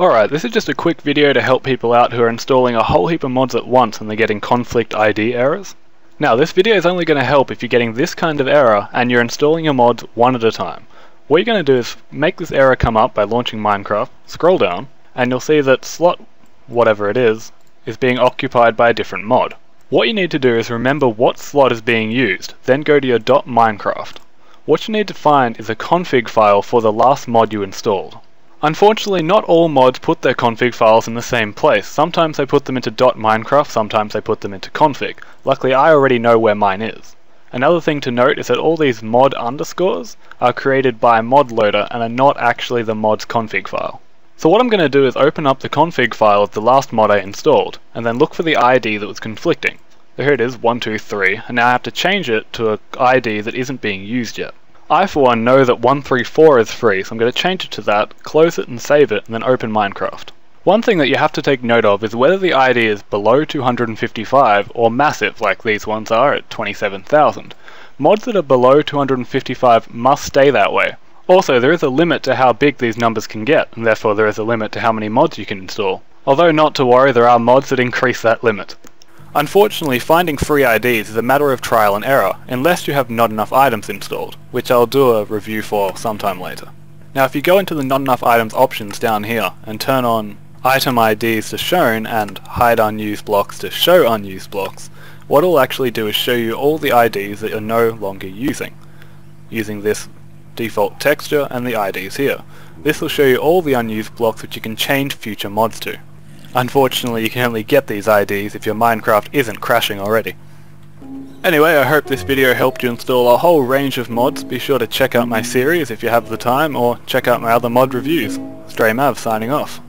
Alright, this is just a quick video to help people out who are installing a whole heap of mods at once and they're getting conflict ID errors. Now this video is only going to help if you're getting this kind of error and you're installing your mods one at a time. What you're going to do is make this error come up by launching Minecraft, scroll down, and you'll see that slot, whatever it is, is being occupied by a different mod. What you need to do is remember what slot is being used, then go to your .minecraft. What you need to find is a config file for the last mod you installed. Unfortunately, not all mods put their config files in the same place. Sometimes they put them into .minecraft, sometimes they put them into config. Luckily, I already know where mine is. Another thing to note is that all these mod underscores are created by mod loader and are not actually the mod's config file. So what I'm going to do is open up the config file of the last mod I installed, and then look for the ID that was conflicting. So here it is, 123, and now I have to change it to an ID that isn't being used yet. I for one know that 134 is free, so I'm going to change it to that, close it and save it, and then open Minecraft. One thing that you have to take note of is whether the ID is below 255 or massive like these ones are at 27,000. Mods that are below 255 must stay that way. Also, there is a limit to how big these numbers can get, and therefore there is a limit to how many mods you can install. Although not to worry, there are mods that increase that limit. Unfortunately, finding free IDs is a matter of trial and error, unless you have not enough items installed, which I'll do a review for sometime later. Now if you go into the not enough items options down here and turn on item IDs to shown and hide unused blocks to show unused blocks, what it'll actually do is show you all the IDs that you're no longer using, using this default texture and the IDs here. This will show you all the unused blocks which you can change future mods to. Unfortunately, you can only get these IDs if your Minecraft isn't crashing already. Anyway, I hope this video helped you install a whole range of mods. Be sure to check out my series if you have the time, or check out my other mod reviews. Stray Mav signing off.